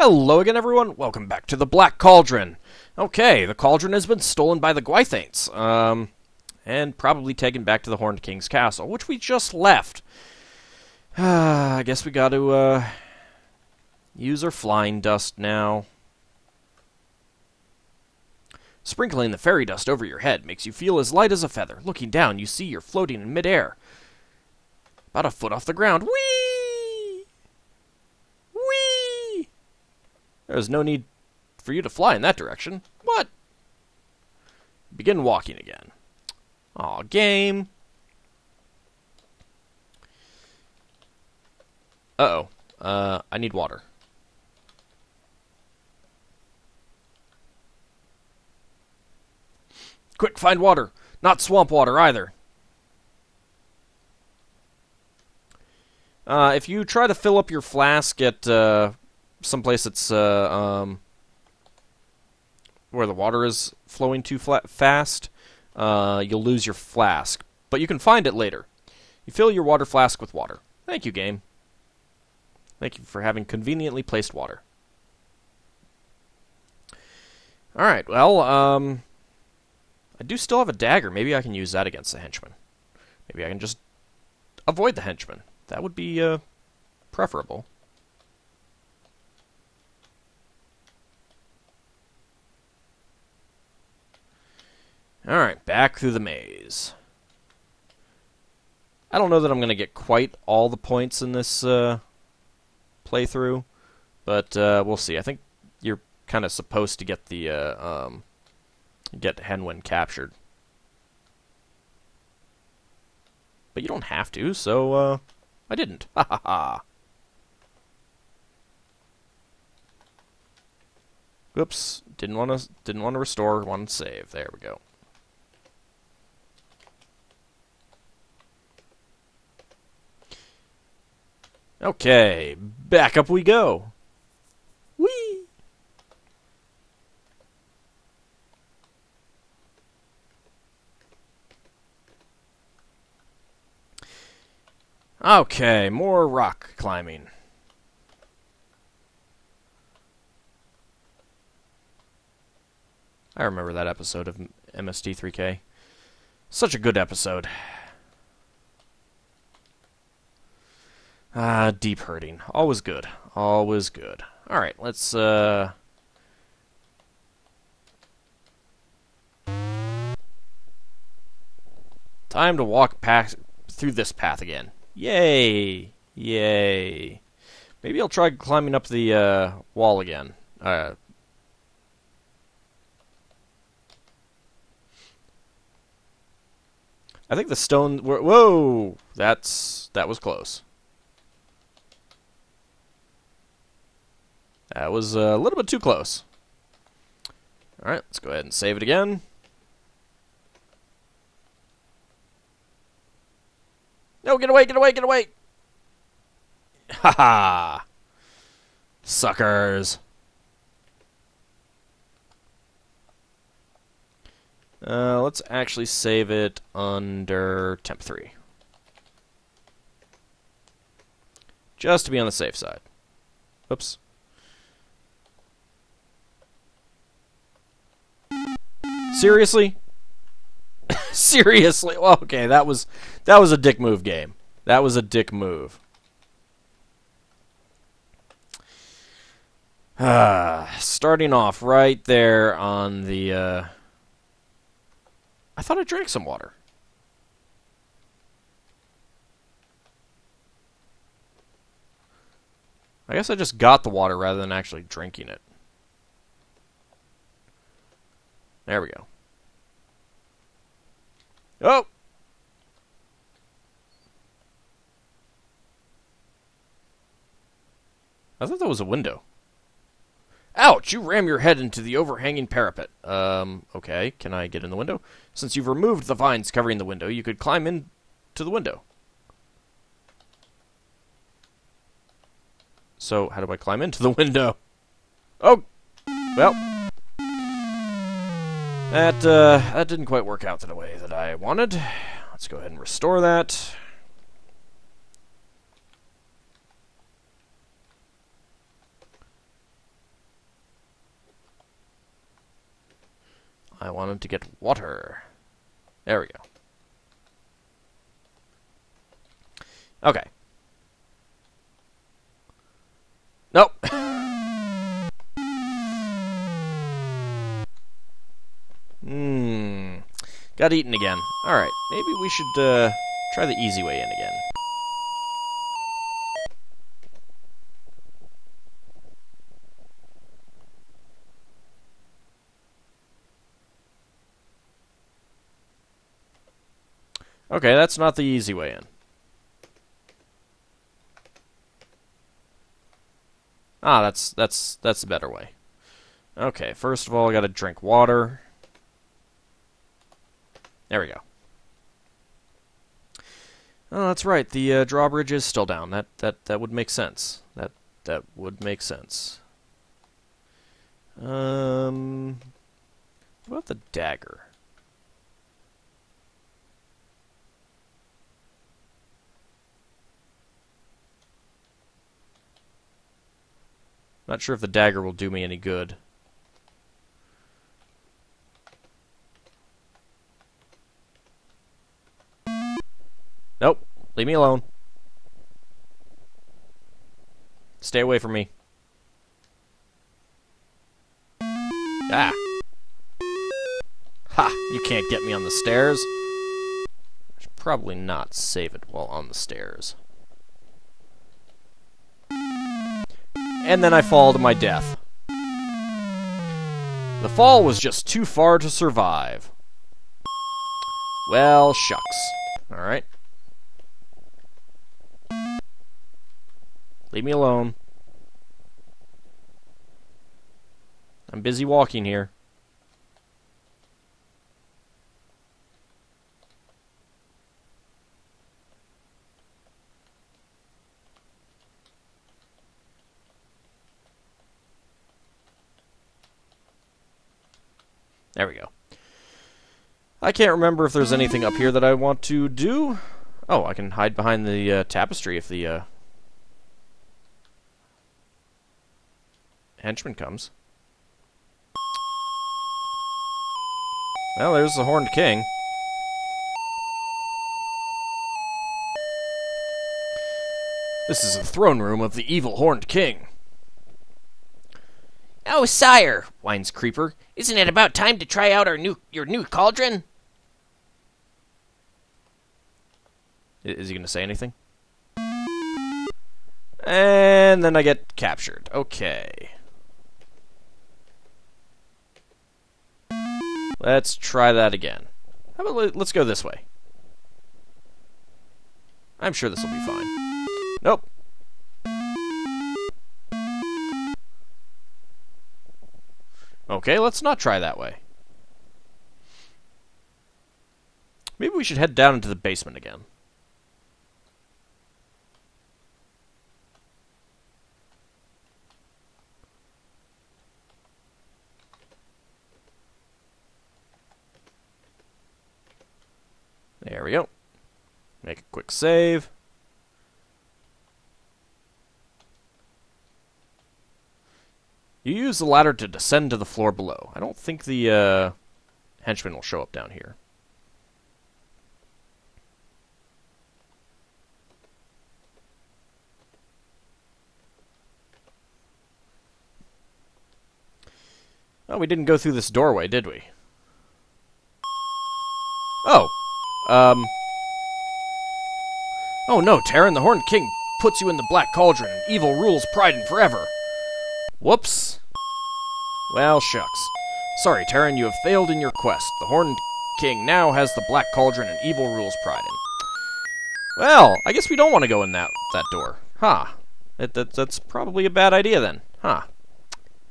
Hello again, everyone. Welcome back to the Black Cauldron. Okay, the cauldron has been stolen by the Gwythaints, um, and probably taken back to the Horned King's castle, which we just left. I guess we got to uh, use our flying dust now. Sprinkling the fairy dust over your head makes you feel as light as a feather. Looking down, you see you're floating in midair, about a foot off the ground. Whee! Whee! There's no need for you to fly in that direction. What? Begin walking again. Aw, game. Uh-oh. Uh, I need water. Quick, find water. Not swamp water either. Uh, if you try to fill up your flask at uh, someplace that's uh, um, where the water is flowing too fast, uh, you'll lose your flask. But you can find it later. You fill your water flask with water. Thank you, game. Thank you for having conveniently placed water. Alright, well, um, I do still have a dagger. Maybe I can use that against the henchman. Maybe I can just avoid the henchman. That would be, uh, preferable. Alright, back through the maze. I don't know that I'm going to get quite all the points in this uh, playthrough, but uh, we'll see. I think you're kind of supposed to get the uh, um, get Hen Wen captured, but you don't have to. So uh, I didn't. Ha ha ha. Oops, didn't want to didn't want to restore, to save. There we go. Okay, back up we go. Whee! Okay, more rock climbing. I remember that episode of MST3K. Such a good episode. Ah, deep hurting. Always good. Always good. Alright, let's, uh... Time to walk past through this path again. Yay! Yay! Maybe I'll try climbing up the, uh, wall again. Uh... I think the stone... Whoa! That's... That was close. That was a little bit too close. Alright, let's go ahead and save it again. No, get away, get away, get away! Ha ha! Suckers! Uh, let's actually save it under temp 3. Just to be on the safe side. Oops. Seriously? Seriously? Well, okay, that was that was a dick move game. That was a dick move. Ah, starting off right there on the uh I thought I drank some water. I guess I just got the water rather than actually drinking it. There we go. Oh! I thought that was a window. Ouch! You ram your head into the overhanging parapet. Um, okay. Can I get in the window? Since you've removed the vines covering the window, you could climb in to the window. So, how do I climb into the window? Oh! Well... That, uh, that didn't quite work out the way that I wanted. Let's go ahead and restore that. I wanted to get water. There we go. Okay. Got eaten again. Alright, maybe we should uh, try the easy way in again. Okay, that's not the easy way in. Ah, that's that's that's the better way. Okay, first of all, I gotta drink water. There we go. Oh, that's right. The uh, drawbridge is still down. That that that would make sense. That that would make sense. Um, what about the dagger? Not sure if the dagger will do me any good. Nope. Leave me alone. Stay away from me. Ah. Ha! You can't get me on the stairs. I should probably not save it while on the stairs. And then I fall to my death. The fall was just too far to survive. Well, shucks. Alright. Leave me alone. I'm busy walking here. There we go. I can't remember if there's anything up here that I want to do. Oh, I can hide behind the uh, tapestry if the uh, henchman comes. Well, there's the Horned King. This is the throne room of the evil Horned King. Oh, sire, whines Creeper, isn't it about time to try out our new your new cauldron? Is he going to say anything? And then I get captured. Okay. Let's try that again. How about let's go this way? I'm sure this will be fine. Nope. Okay, let's not try that way. Maybe we should head down into the basement again. There we go. Make a quick save. You use the ladder to descend to the floor below. I don't think the uh, henchman will show up down here. Oh, we didn't go through this doorway, did we? Oh. Um. Oh no, Taran, the Horned King puts you in the Black Cauldron, and evil rules Prydain forever. Whoops. Well, shucks. Sorry, Taran, you have failed in your quest. The Horned King now has the Black Cauldron and evil rules Prydain. Well, I guess we don't want to go in that that door. Huh. That, that, that's probably a bad idea then. Huh.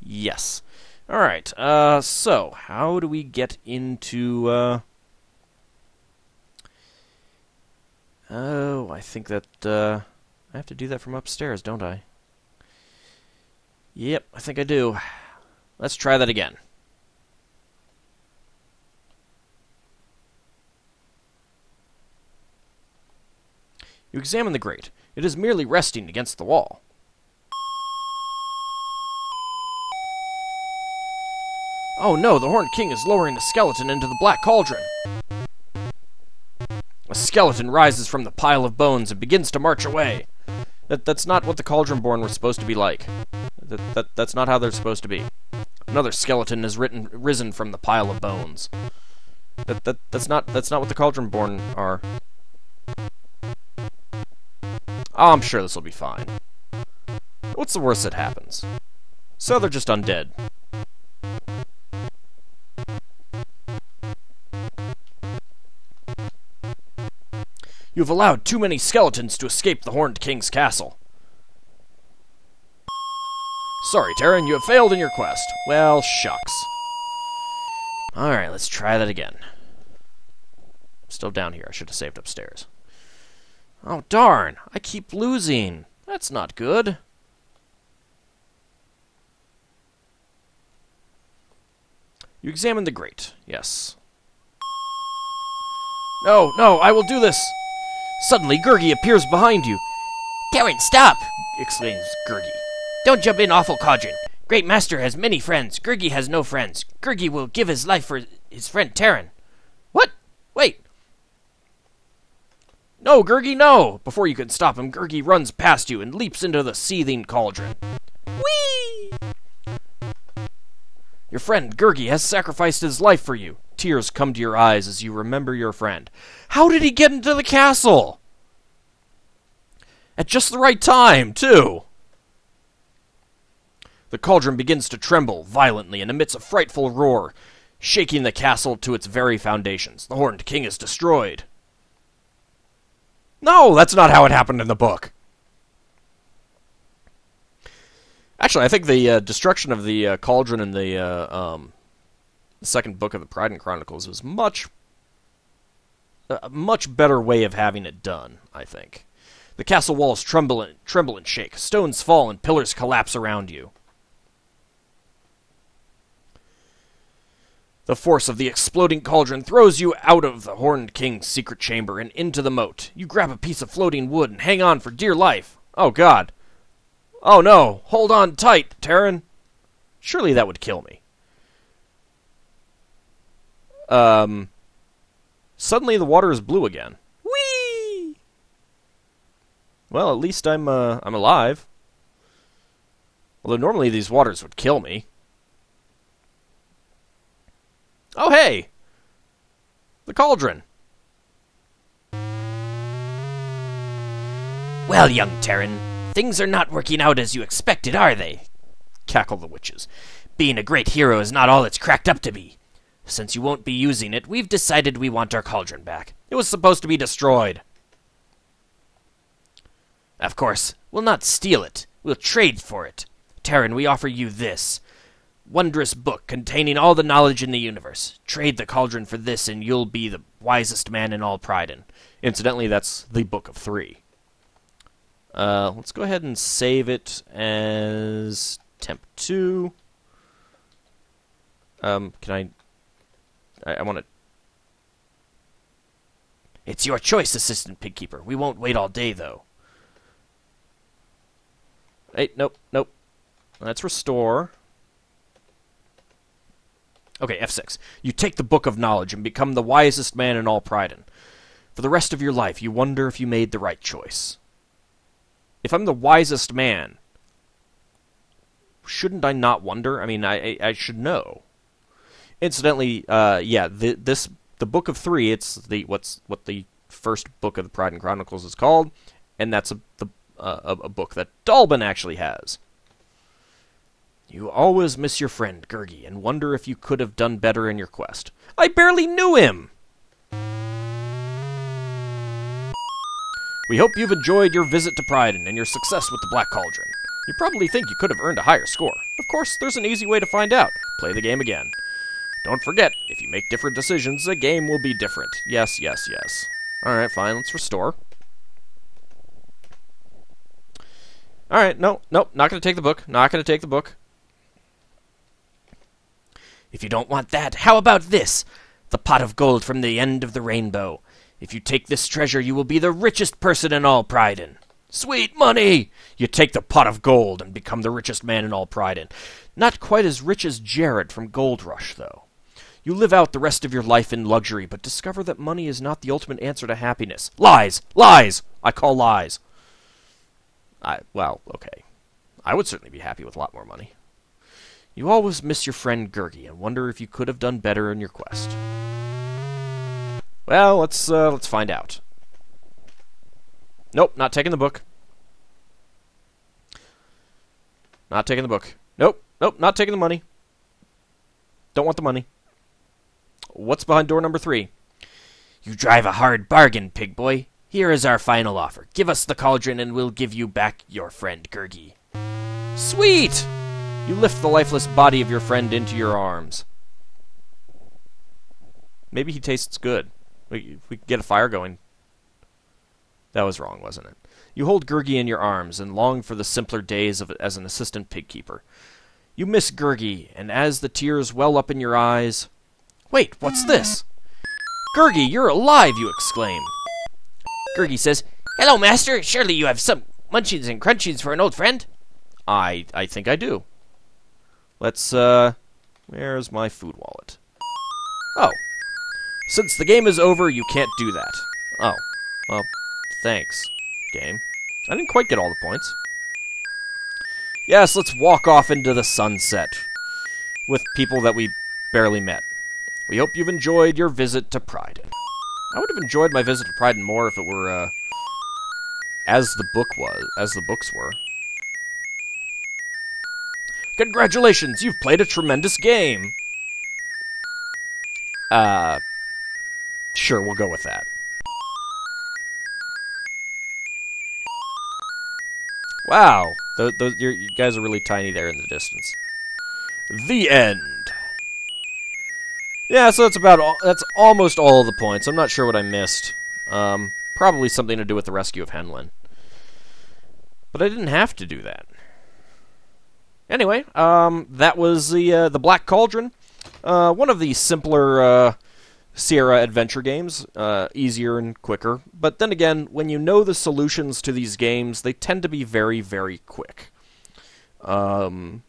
Yes. Alright, uh, so, how do we get into, uh... Oh, I think that, uh... I have to do that from upstairs, don't I? Yep, I think I do. Let's try that again. You examine the grate. It is merely resting against the wall. Oh no, the Horned King is lowering the skeleton into the Black Cauldron. Skeleton rises from the pile of bones and begins to march away. That, that's not what the Cauldronborn were supposed to be like. That, that, that's not how they're supposed to be. Another skeleton has written, risen from the pile of bones. That, that, that's not that's not what the Cauldronborn are. Oh, I'm sure this will be fine. What's the worst that happens? So they're just undead. You've allowed too many skeletons to escape the Horned King's castle. Sorry, Taran, you have failed in your quest. Well, shucks. Alright, let's try that again. Still down here. I should have saved upstairs. Oh, darn. I keep losing. That's not good. You examine the grate. Yes. No, no, I will do this. Suddenly, Gurgi appears behind you. Taran, stop! Exclaims Gurgi. Don't jump in, awful cauldron. Great Master has many friends. Gurgi has no friends. Gurgi will give his life for his friend Taran. What? Wait. No, Gurgi, no! Before you can stop him, Gurgi runs past you and leaps into the seething cauldron. Your friend Gurgi has sacrificed his life for you. Tears come to your eyes as you remember your friend. How did he get into the castle? At just the right time, too. The cauldron begins to tremble violently and emits a frightful roar, shaking the castle to its very foundations. The Horned King is destroyed. No, that's not how it happened in the book. Actually, I think the uh, destruction of the uh, cauldron in the, uh, um, the second book of the Prydain Chronicles was much a much better way of having it done. I think the castle walls tremble and tremble and shake. Stones fall and pillars collapse around you. The force of the exploding cauldron throws you out of the Horned King's secret chamber and into the moat. You grab a piece of floating wood and hang on for dear life. Oh, God. Oh, no. Hold on tight, Taran. Surely that would kill me. Um. Suddenly the water is blue again. Whee! Well, at least I'm, uh, I'm alive. Although normally these waters would kill me. Oh, hey! The cauldron. Well, young Taran, things are not working out as you expected, are they? Cackle the witches. Being a great hero is not all it's cracked up to be. Since you won't be using it, we've decided we want our cauldron back. It was supposed to be destroyed. Of course, we'll not steal it. We'll trade for it. Taran, we offer you this wondrous book containing all the knowledge in the universe. Trade the cauldron for this, and you'll be the wisest man in all Prydain. Incidentally, that's the Book of Three. Uh, let's go ahead and save it as temp two. Um, can I? I, I want to. It's your choice, Assistant Pigkeeper. We won't wait all day, though. Hey, nope, nope. Let's restore. Okay, F6. You take the Book of Knowledge and become the wisest man in all Prydain. For the rest of your life, you wonder if you made the right choice. If I'm the wisest man, shouldn't I not wonder? I mean, I, I, should know. Incidentally, uh, yeah, the, this the Book of Three. It's the what's what the first book of the Prydain Chronicles is called, and that's a the uh, a, book that Dallben actually has. You always miss your friend Gurgi and wonder if you could have done better in your quest. I barely knew him. We hope you've enjoyed your visit to Prydain and your success with the Black Cauldron. You probably think you could have earned a higher score. Of course, there's an easy way to find out. Play the game again. Don't forget, if you make different decisions, the game will be different. Yes, yes, yes. Alright, fine, let's restore. Alright, no, nope, not gonna take the book. Not gonna take the book. If you don't want that, how about this? The pot of gold from the end of the rainbow. If you take this treasure, you will be the richest person in all Prydain. Sweet money! You take the pot of gold and become the richest man in all Prydain. Not quite as rich as Jerrod from Gold Rush, though. You live out the rest of your life in luxury, but discover that money is not the ultimate answer to happiness. Lies! Lies! I call lies. I, well, okay. I would certainly be happy with a lot more money. You always miss your friend Gurgi and wonder if you could have done better in your quest. Well, let's uh, let's find out. Nope, not taking the book. Not taking the book. Nope, nope, not taking the money. Don't want the money. What's behind door number three? You drive a hard bargain, pig boy. Here is our final offer. Give us the cauldron and we'll give you back your friend Gurgi. Sweet! You lift the lifeless body of your friend into your arms. Maybe he tastes good. We, we get a fire going. That was wrong, wasn't it? You hold Gurgi in your arms and long for the simpler days of as an assistant pig keeper. You miss Gurgi, and as the tears well up in your eyes. Wait, what's this? Gurgi, you're alive, you exclaim. Gurgi says, Hello, master. Surely you have some munchies and crunchies for an old friend? I I think I do. Let's uh where's my food wallet? Oh. Since the game is over, you can't do that. Oh. Well, thanks, game. I didn't quite get all the points. Yes, let's walk off into the sunset with people that we barely met. We hope you've enjoyed your visit to Prydain. I would have enjoyed my visit to Prydain more if it were uh, as the book was, as the books were. Congratulations, you've played a tremendous game. Uh, sure, we'll go with that. Wow, those, those you guys are really tiny there in the distance. The end. Yeah, so that's about all, that's almost all of the points. I'm not sure what I missed. Um, probably something to do with the rescue of Hen Wen. But I didn't have to do that. Anyway, um, that was the uh, the Black Cauldron, uh, one of the simpler uh, Sierra adventure games, uh, easier and quicker. But then again, when you know the solutions to these games, they tend to be very, very quick. Um,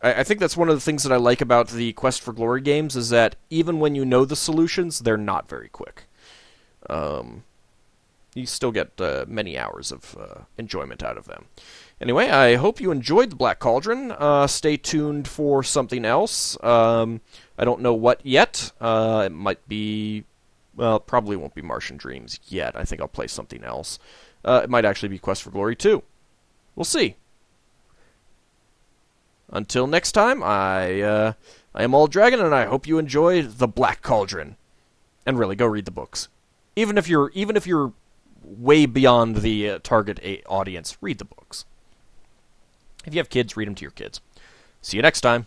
I, I think that's one of the things that I like about the Quest for Glory games is that even when you know the solutions, they're not very quick. Um, you still get uh, many hours of uh, enjoyment out of them. Anyway, I hope you enjoyed the Black Cauldron. Uh, stay tuned for something else. Um, I don't know what yet. Uh, it might be. Well, probably won't be Martian Dreams yet. I think I'll play something else. Uh, it might actually be Quest for Glory 2. We'll see. Until next time, I uh, I am Auld Dragon, and I hope you enjoy the Black Cauldron. And really, go read the books. Even if you're even if you're way beyond the uh, target audience, read the books. If you have kids, read them to your kids. See you next time.